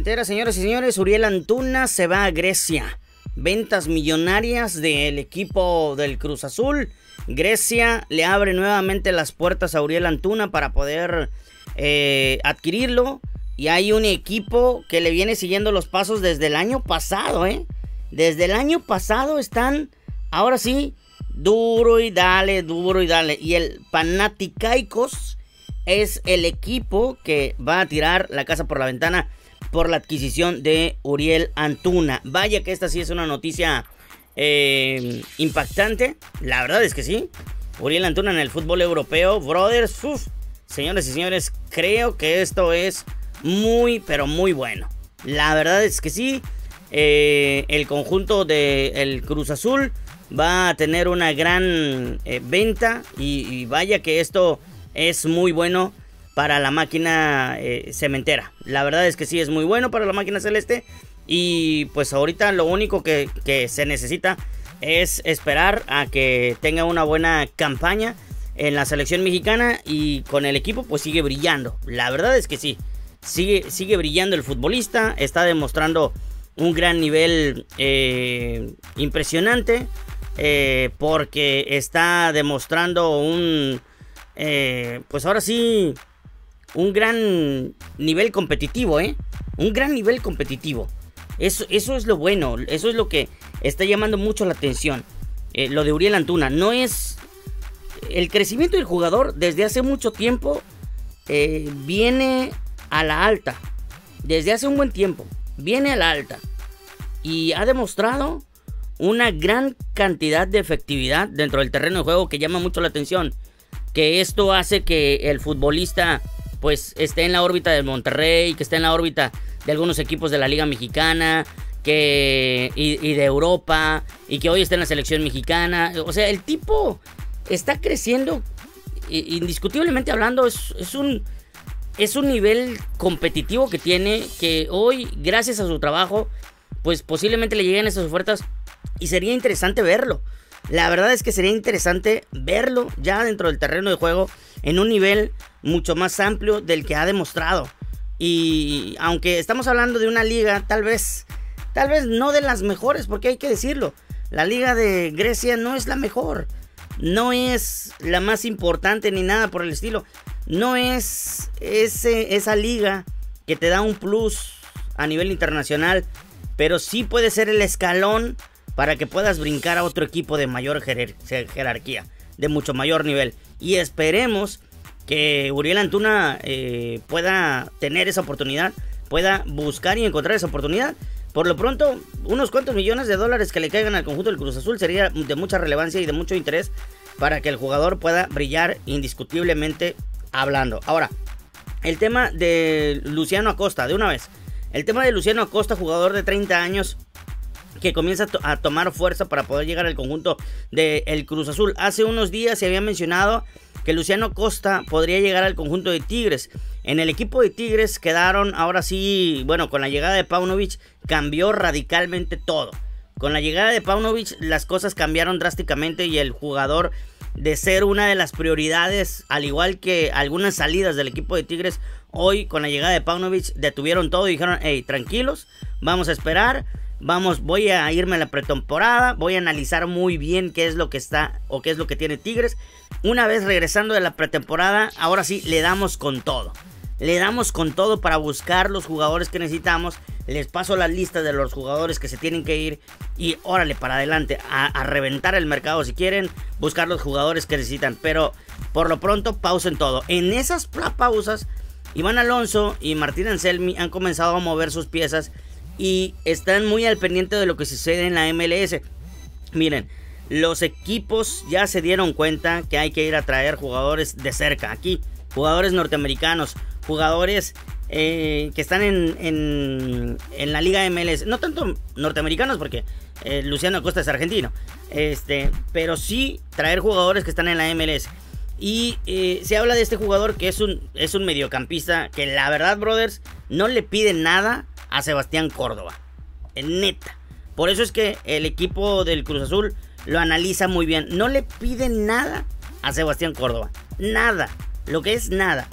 cementera, señoras y señores. Uriel Antuna se va a Grecia. Ventas millonarias del equipo del Cruz Azul. Grecia le abre nuevamente las puertas a Uriel Antuna para poder eh, adquirirlo. Y hay un equipo que le viene siguiendo los pasos desde el año pasado, ¿eh? Desde el año pasado están, ahora sí, duro y dale, duro y dale. Y el Panathinaikos es el equipo que va a tirar la casa por la ventana por la adquisición de Uriel Antuna. Vaya que esta sí es una noticia eh, impactante. La verdad es que sí. Uriel Antuna en el fútbol europeo. Brothers, uf, señores y señores, creo que esto es muy, pero muy bueno. La verdad es que sí. Eh, el conjunto del Cruz Azul va a tener una gran eh, venta. y vaya que esto es muy bueno para la máquina eh, cementera. La verdad es que sí es muy bueno para la máquina celeste. Y pues ahorita lo único que, se necesita es esperar a que tenga una buena campaña en la selección mexicana y con el equipo pues sigue brillando. La verdad es que sí, sigue, sigue brillando el futbolista, está demostrando un gran nivel eh, impresionante eh, porque está demostrando un, pues ahora sí, un gran nivel competitivo, ¿eh? Un gran nivel competitivo. Eso, eso es lo bueno, eso es lo que está llamando mucho la atención. Eh, lo de Uriel Antuna, no es... El crecimiento del jugador desde hace mucho tiempo eh, viene a la alta. Desde hace un buen tiempo. Viene a la alta. Y ha demostrado una gran cantidad de efectividad dentro del terreno de juego que llama mucho la atención que esto hace que el futbolista pues esté en la órbita del Monterrey, que esté en la órbita de algunos equipos de la Liga Mexicana, que y, de Europa y que hoy está en la selección mexicana. O sea, el tipo está creciendo indiscutiblemente hablando es, es un es un nivel competitivo que tiene que hoy gracias a su trabajo pues posiblemente le lleguen esas ofertas y sería interesante verlo. La verdad es que sería interesante verlo ya dentro del terreno de juego en un nivel mucho más amplio del que ha demostrado. Y aunque estamos hablando de una liga, tal vez, tal vez no de las mejores, porque hay que decirlo, la liga de Grecia no es la mejor, no es la más importante ni nada por el estilo, no es ese, esa liga que te da un plus a nivel internacional, pero sí puede ser el escalón para que puedas brincar a otro equipo de mayor jerarquía, de mucho mayor nivel. Y esperemos que Uriel Antuna eh, pueda tener esa oportunidad, pueda buscar y encontrar esa oportunidad. Por lo pronto, unos cuantos millones de dólares que le caigan al conjunto del Cruz Azul sería de mucha relevancia y de mucho interés para que el jugador pueda brillar indiscutiblemente hablando. Ahora, el tema de Luciano Acosta, de una vez. El tema de Luciano Acosta, jugador de 30 años, que comienza a, tomar fuerza para poder llegar al conjunto del Cruz Azul. Hace unos días se había mencionado que Luciano Costa podría llegar al conjunto de Tigres. En el equipo de Tigres quedaron, ahora sí, bueno, con la llegada de Paunovic cambió radicalmente todo. Con la llegada de Paunovic las cosas cambiaron drásticamente y el jugador de ser una de las prioridades, al igual que algunas salidas del equipo de Tigres, hoy con la llegada de Paunovic detuvieron todo y dijeron, hey, tranquilos, vamos a esperar, Vamos, voy a irme a la pretemporada, voy a analizar muy bien qué es lo que está o qué es lo que tiene Tigres. Una vez regresando de la pretemporada, ahora sí le damos con todo. Le damos con todo para buscar los jugadores que necesitamos. Les paso la lista de los jugadores que se tienen que ir. Y órale, para adelante. A, reventar el mercado si quieren. Buscar los jugadores que necesitan. Pero por lo pronto pausen todo. En esas pausas, Iván Alonso y Martín Anselmi han comenzado a mover sus piezas y están muy al pendiente de lo que sucede en la MLS. Miren, los equipos ya se dieron cuenta que hay que ir a traer jugadores de cerca aquí, jugadores norteamericanos, jugadores eh, que están en, en, la liga MLS, no tanto norteamericanos porque eh, Luciano Acosta es argentino, este, pero sí traer jugadores que están en la MLS. Y eh, se habla de este jugador que es un, es un mediocampista que la verdad, brothers, no le pide nada a Sebastián Córdoba. Neta. Por eso es que el equipo del Cruz Azul lo analiza muy bien. No le pide nada a Sebastián Córdoba. Nada. Lo que es nada.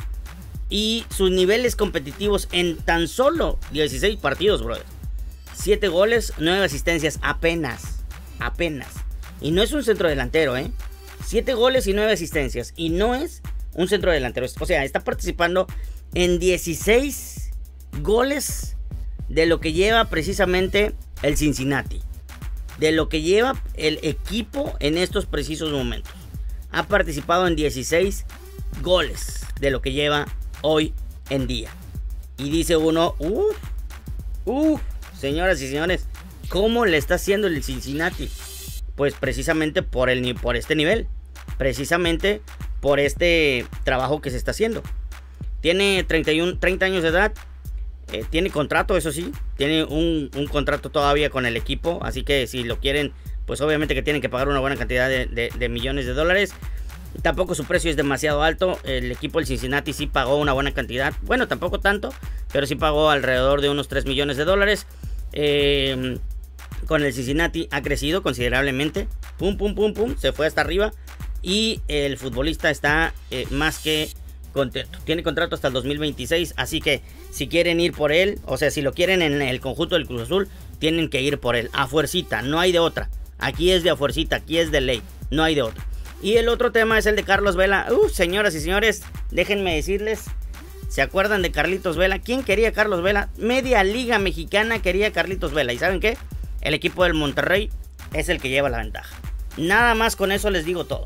Y sus niveles competitivos en tan solo 16 partidos, brother. 7 goles, 9 asistencias, apenas. Apenas. Y no es un centro delantero, ¿eh? 7 goles y 9 asistencias. Y no es un centro delantero. O sea, está participando en 16 goles de lo que lleva precisamente el Cincinnati. De lo que lleva el equipo en estos precisos momentos. Ha participado en 16 goles de lo que lleva hoy en día. Y dice uno, uff, uff, señoras y señores, ¿cómo le está haciendo el Cincinnati? Pues precisamente por, el, por este nivel. Precisamente por este trabajo que se está haciendo. Tiene 31, 30 años de edad. Eh, tiene contrato, eso sí. Tiene un, contrato todavía con el equipo. Así que si lo quieren, pues obviamente que tienen que pagar una buena cantidad de, millones de dólares. Tampoco su precio es demasiado alto. El equipo del Cincinnati sí pagó una buena cantidad. Bueno, tampoco tanto, pero sí pagó alrededor de unos 3 millones de dólares. Em, con el Cincinnati ha crecido considerablemente. Pum, pum, pum, pum. Se fue hasta arriba. Y el futbolista está eh, más que tiene contrato hasta el 2026, así que si quieren ir por él, o sea, si lo quieren en el conjunto del Cruz Azul, tienen que ir por él. A fuercita, no hay de otra. Aquí es de a fuercita, aquí es de ley, no hay de otra. Y el otro tema es el de Carlos Vela. Uh, señoras y señores, déjenme decirles, ¿se acuerdan de Carlitos Vela? ¿Quién quería Carlos Vela? Media Liga Mexicana quería Carlitos Vela. ¿Y saben qué? El equipo del Monterrey es el que lleva la ventaja. Nada más con eso les digo todo.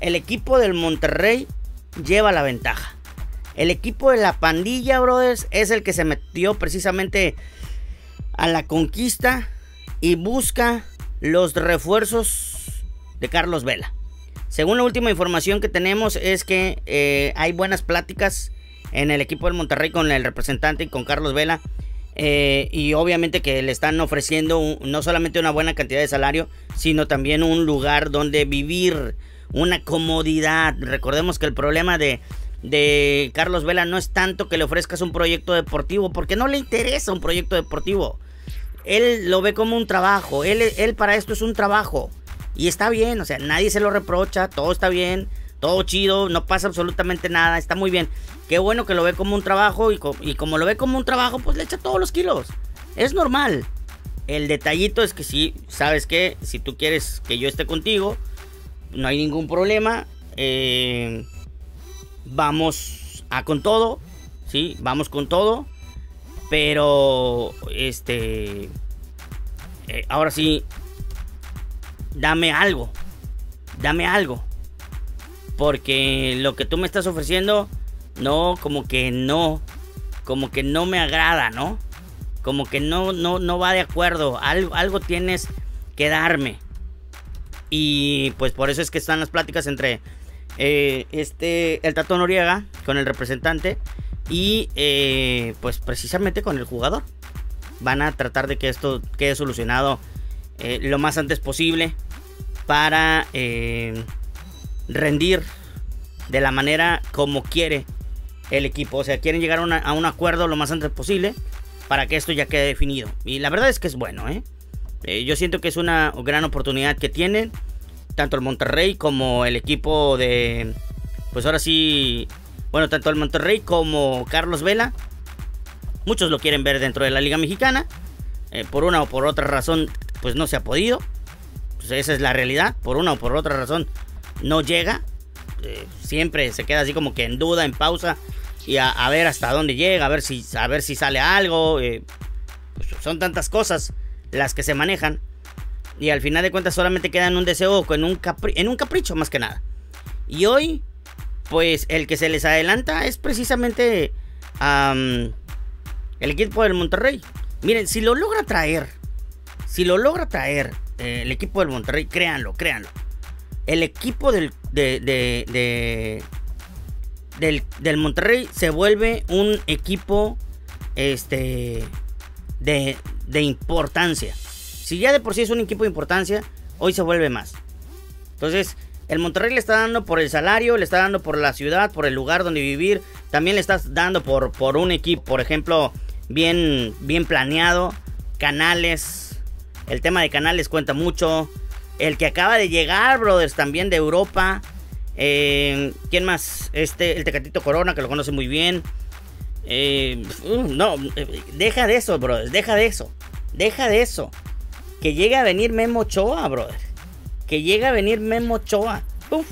El equipo del Monterrey lleva la ventaja. El equipo de la pandilla, brothers, es el que se metió precisamente a la conquista y busca los refuerzos de Carlos Vela. Según la última información que tenemos es que eh, hay buenas pláticas en el equipo del Monterrey con el representante y con Carlos Vela. Eh, y obviamente que le están ofreciendo no solamente una buena cantidad de salario, sino también un lugar donde vivir una comodidad. Recordemos que el problema de, de Carlos Vela no es tanto que le ofrezcas un proyecto deportivo, porque no le interesa un proyecto deportivo. Él lo ve como un trabajo, él, él para esto es un trabajo. Y está bien, o sea, nadie se lo reprocha, todo está bien, todo chido, no pasa absolutamente nada, está muy bien. Qué bueno que lo ve como un trabajo y, y como lo ve como un trabajo, pues le echa todos los kilos. Es normal. El detallito es que si, ¿sabes qué? Si tú quieres que yo esté contigo, no hay ningún problema. Eh, vamos a con todo, ¿sí? Vamos con todo. Pero, este... Eh, ahora sí, dame algo. Dame algo. Porque lo que tú me estás ofreciendo, no, como que no. Como que no me agrada, ¿no? Como que no, no, no va de acuerdo. Algo, algo tienes que darme. Y pues por eso es que están las pláticas entre eh, este, el Tato Noriega con el representante y eh, pues precisamente con el jugador. Van a tratar de que esto quede solucionado eh, lo más antes posible para rendir de la manera como quiere el equipo. O sea, quieren llegar a, a, un acuerdo lo más antes posible para que esto ya quede definido. Y la verdad es que es bueno, ¿eh? Yo siento que es una gran oportunidad que tienen tanto el Monterrey como el equipo de, pues ahora sí, bueno, tanto el Monterrey como Carlos Vela. Muchos lo quieren ver dentro de la Liga Mexicana. Eh, por una o por otra razón, pues no se ha podido. Pues esa es la realidad. Por una o por otra razón, no llega. Eh, siempre se queda así como que en duda, en pausa. Y a, ver hasta dónde llega, a ver si, a ver si sale algo. Pues son tantas cosas las que se manejan. Y al final de cuentas solamente quedan un deseo en un, en un capricho más que nada. Y hoy, pues el que se les adelanta es precisamente el equipo del Monterrey. Miren, si lo logra traer, si lo logra traer eh, el equipo del Monterrey, créanlo, créanlo. El equipo del, de, del, del Monterrey se vuelve un equipo este, de, de importancia. Si ya de por sí es un equipo de importancia, hoy se vuelve más. Entonces, el Monterrey le está dando por el salario, le está dando por la ciudad, por el lugar donde vivir. También le está dando por, por un equipo, por ejemplo, bien, bien planeado. Canales. El tema de canales cuenta mucho. El que acaba de llegar, brothers, también de Europa. Eh, ¿Quién más? Este, el Tecatito Corona, que lo conoce muy bien. Eh, uh, no, eh, deja de eso, brother. Deja de eso. Deja de eso. Que llegue a venir Memo Ochoa, brother. Que llegue a venir Memo Ochoa. Uf.